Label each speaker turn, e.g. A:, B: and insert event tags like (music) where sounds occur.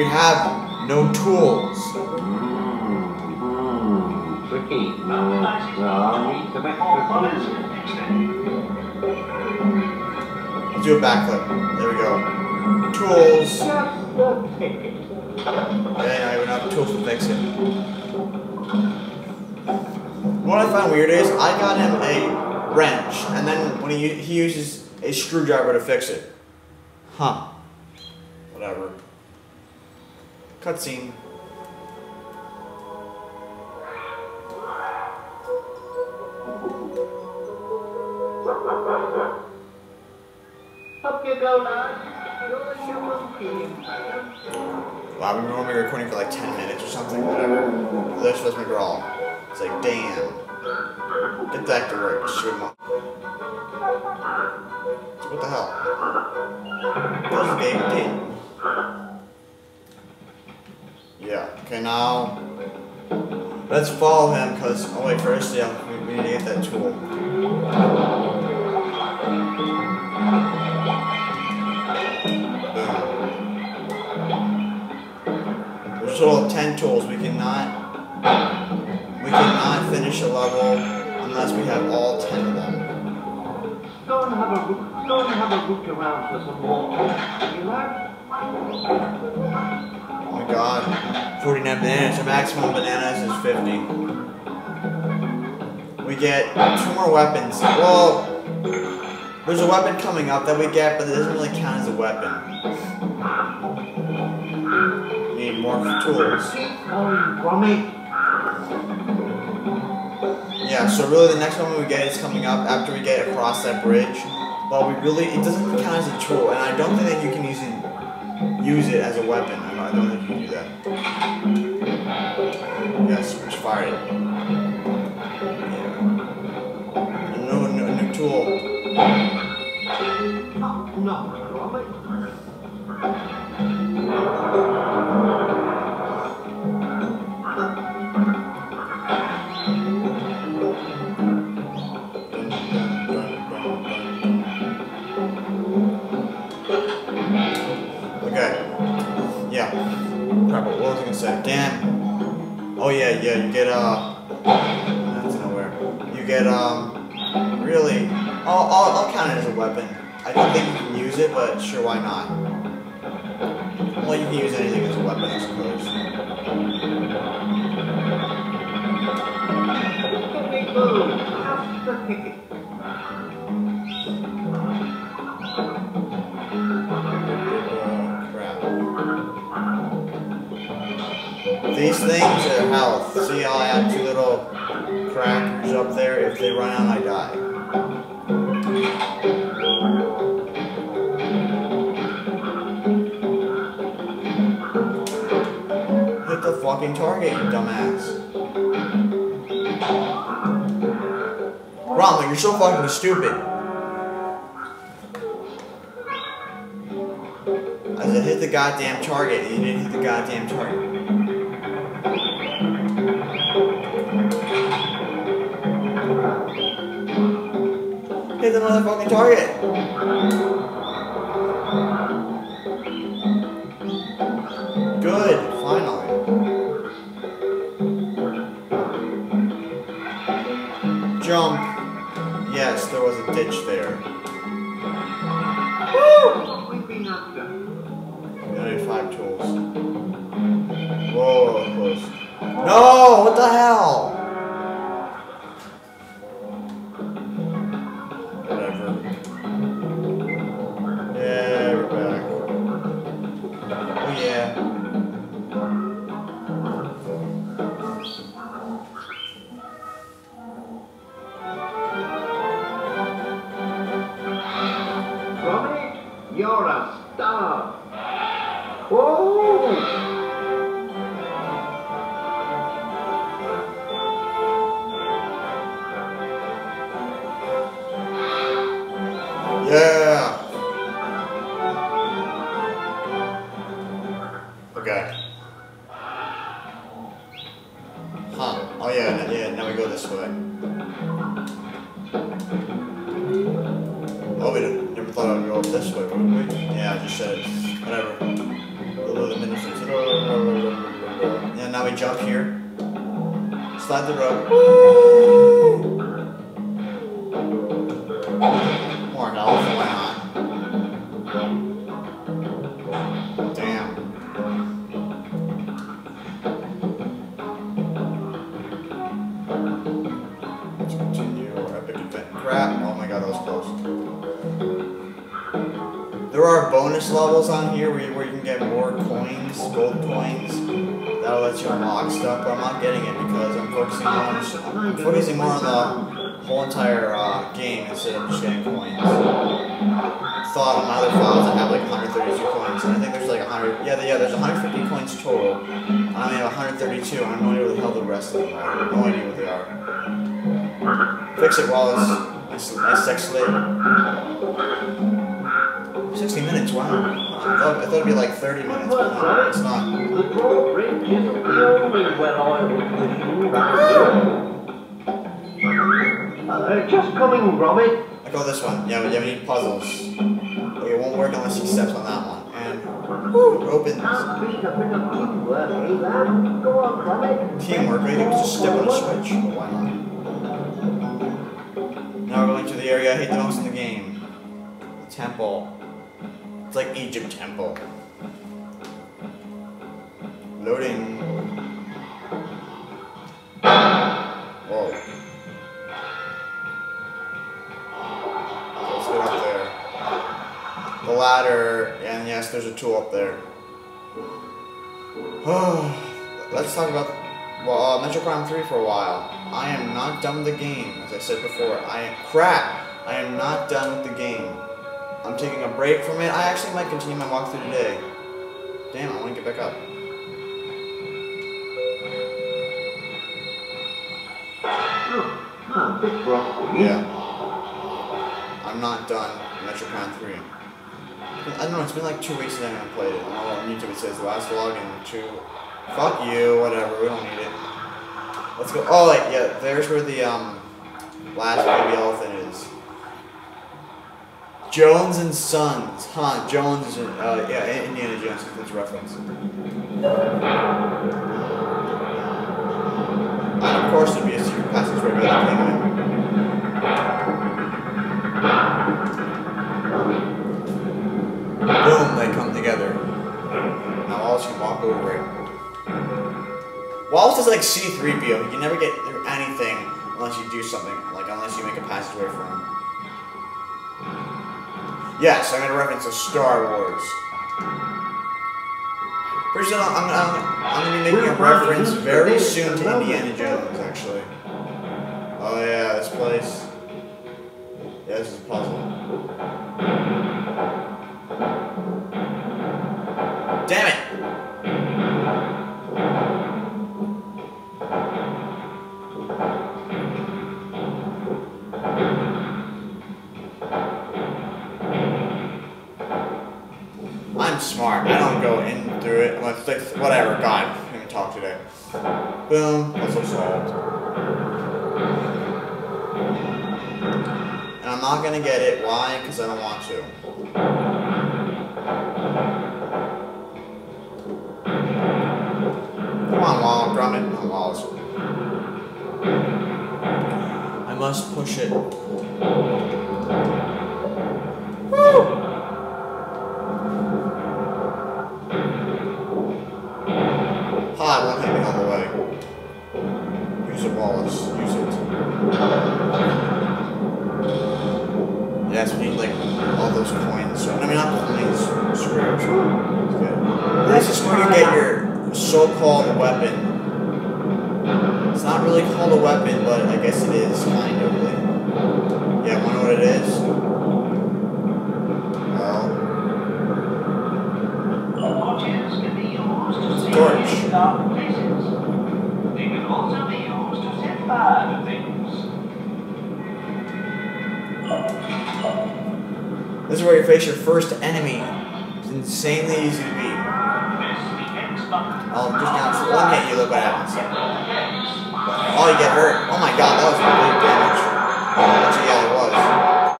A: we have no tools. Let's do a backflip. There we go. Tools. Okay, don't have tools to fix it. What I find weird is I got him a wrench, and then when he he uses a screwdriver to fix it. Huh. Whatever. Cutscene. Wow, we were only recording for like 10 minutes or something, whatever. This was McGraw. It's like, damn. Get back to work, Shuma. What the hell? That was game okay, now. Let's follow him, because. Oh, wait, first, yeah, we, we need to get that tool. Boom. There's total 10 tools. We cannot. We cannot finish a level unless we have all 10 of them.
B: And have a look. Go and have a look around for some more. You lad?
A: 49 bananas. The maximum bananas is 50. We get two more weapons. Well, there's a weapon coming up that we get, but it doesn't really count as a weapon. We need more tools. Yeah, so really the next one we get is coming up after we get across that bridge. But we really, it doesn't count as a tool, and I don't think that you can use it, use it as a weapon. I don't, think you can do that. Yes, we just fired. Yeah. No, no, new tool.
B: No, Grommy.
A: Okay. Yeah, you get uh that's nowhere. You get um really I'll, I'll, I'll count it as a weapon. I don't think you can use it, but sure why not? Well you can use anything as a weapon, I suppose. These things are health. See how I have two little crackers up there? If they run out, I die. Hit the fucking target, you dumbass. Rama, you're so fucking stupid. I said hit the goddamn target, and you didn't hit the goddamn target. Hit the motherfucking target. Good, finally. Jump. Yes, there was a ditch there.
B: What we've been after.
A: I need five tools. Whoa, close. No! What the hell? Yeah. Okay. Huh. Oh yeah, yeah, now we go this way. Oh, we never thought I'd go up this way, would we? Yeah, I just said. Whatever. Yeah, now we jump here. Slide the rope. Bonus levels on here where you, where you can get more coins, gold coins. That'll let you unlock stuff, but I'm not getting it because I'm focusing on I'm focusing more on the whole entire uh, game instead of just getting coins. Thought on my other files I have like 132 coins, and I think there's like 100. Yeah, yeah, there's 150 coins total. I only have 132, and I have no idea what the hell the rest of them are. No idea what they are. Fix it, Wallace. Nice, nice sex. 60 minutes, wow. I thought, I thought it'd be like 30 minutes, but no, it's not.
B: The the just coming, Gromit.
A: I go this one. Yeah, but we need puzzles. It won't work unless he steps on that one. And
B: a bit teamwork,
A: I think just step on a switch. Why not? Now we're going to the area I hate the most in the game. The temple. It's like Egypt temple. Loading. Whoa. Let's get up there. The ladder, and yes, there's a tool up there. (sighs) Let's talk about well, uh, Metroid Prime 3 for a while. I am not done with the game, as I said before. I am crap. I am not done with the game. I'm taking a break from it. I actually might continue my walkthrough today. Damn, I want to get back up.
B: Ah.
A: Yeah. I'm not done with Metroid Prime 3. I don't know, it's been like two weeks since I haven't played it. I on YouTube it says the last vlog and two. Fuck you, whatever, we don't need it. Let's go. Oh, like, yeah, there's where the um last baby elephant is. Jones and Sons. Huh, Jones and, uh, yeah, Indiana Jones, that's a reference. And of course, there'd be a secret passageway by the penguin. Boom, they come together. Now Wallace can walk over it. Wallace is like C-3PO. You can never get through anything unless you do something. Like, unless you make a passageway for him. Yes, I'm gonna reference to Star Wars. Pretty soon I'm, I'm, I'm gonna be making a reference very soon to Indiana Jones, actually. Oh yeah, this place. Yeah, this is a puzzle. Smart. I don't go in through it unless like whatever. God, I'm talk today. Boom. Puzzle solved. And I'm not gonna get it. Why? Because I don't want to. Come on, Wall. Gromit. Come on, Wallace. I must push it. Hi, won't hit me all the way. Use it, Wallace. Use it. Yes, we need like all those coins. I mean, not coins, screws. Good. This is where you get your so-called weapon. It's not really called a weapon, but I guess it is kind of. Really. Yeah, wanna know what it is? Well,
C: Objects can be used to see
A: Torch.
C: Fire to things.
A: this is where you face your first enemy. It's insanely easy to beat. I'll just one hit you, look what happens. Oh, you get hurt. Oh my god, that was really damage. Actually, yeah,